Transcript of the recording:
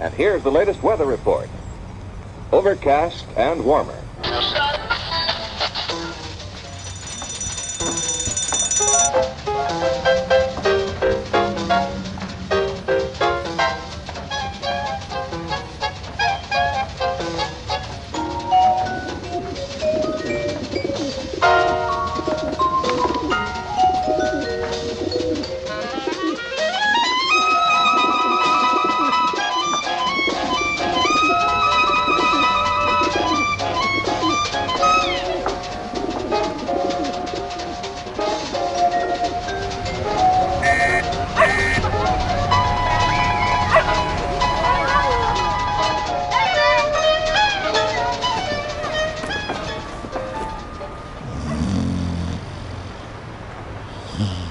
And here's the latest weather report. Overcast and warmer. Mm-hmm.